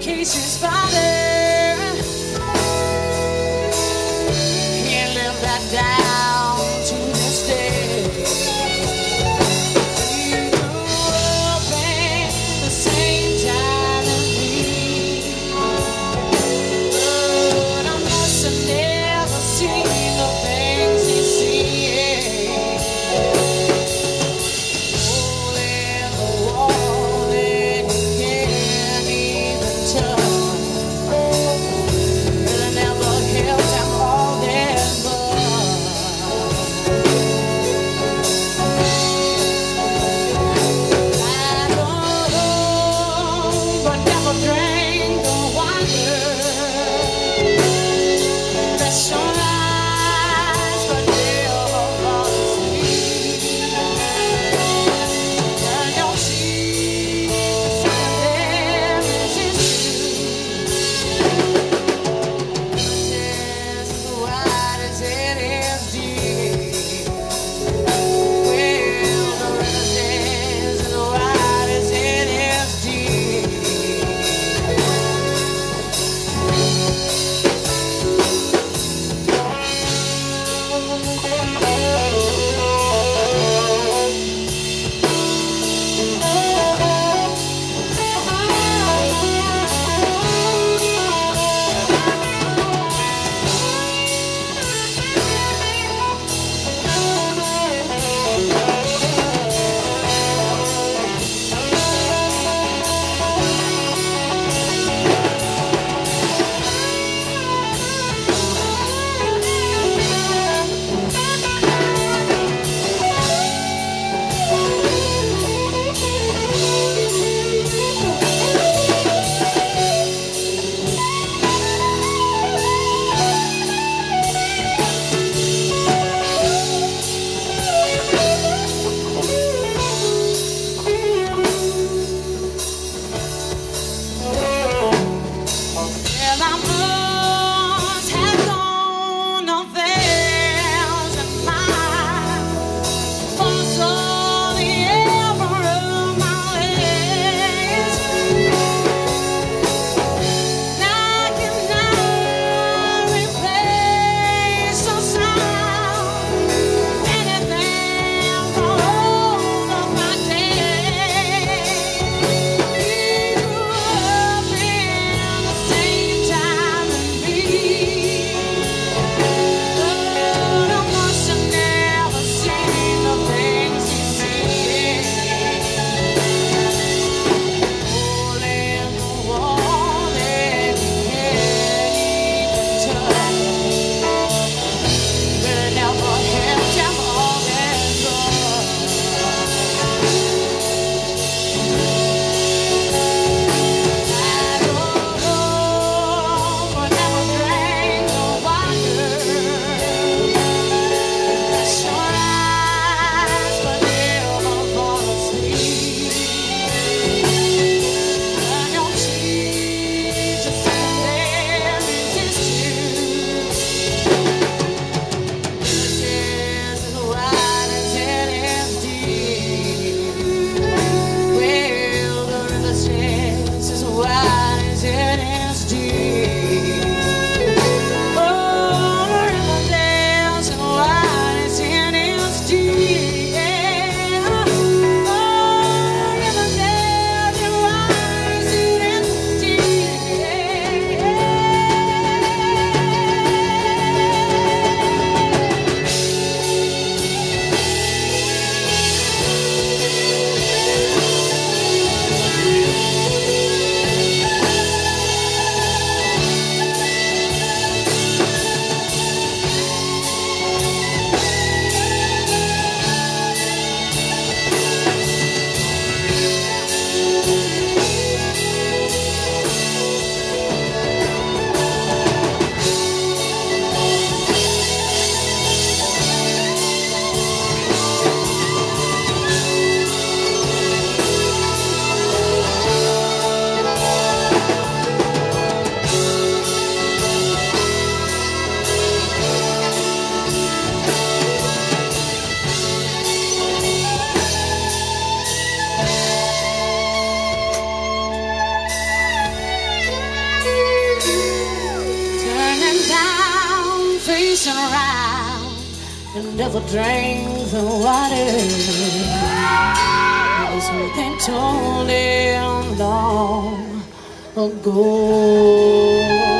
Casey's father. Around and never drank the water. It was they told him long ago.